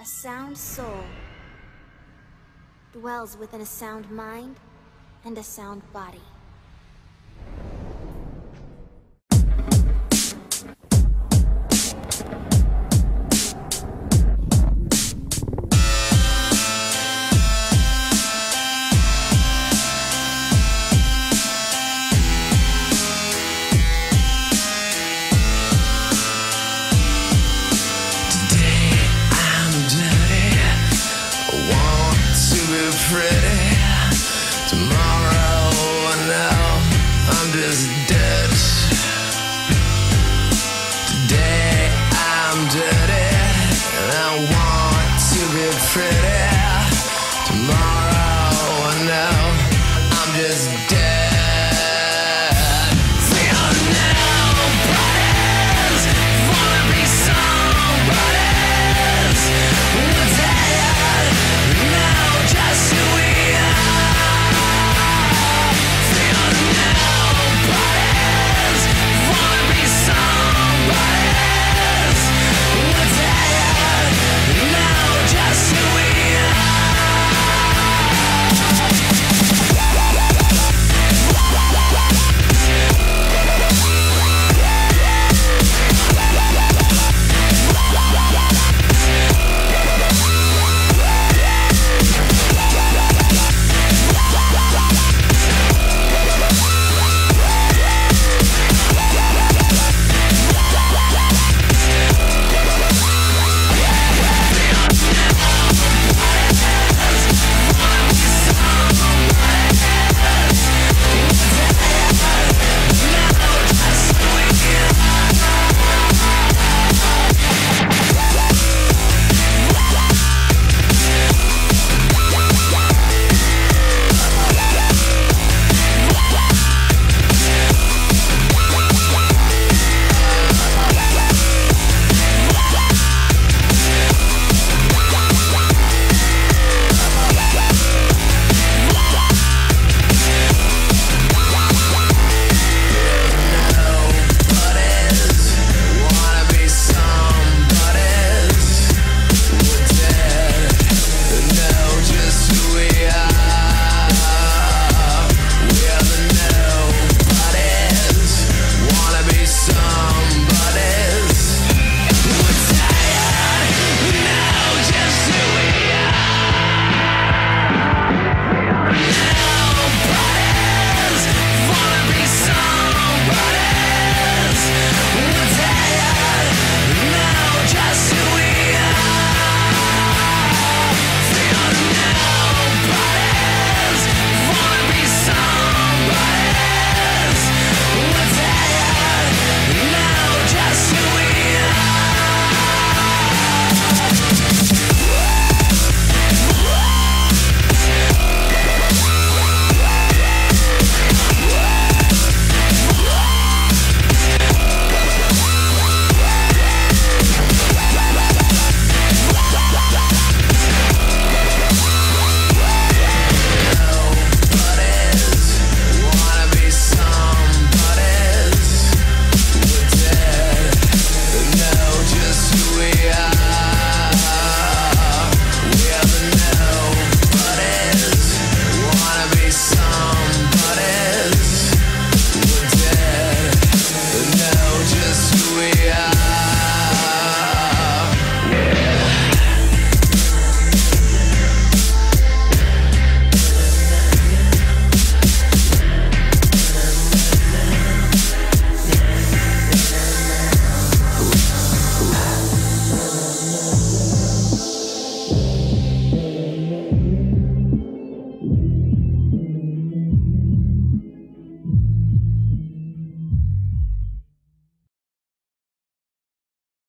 A sound soul dwells within a sound mind and a sound body. pretty tomorrow. I know I'm just dead.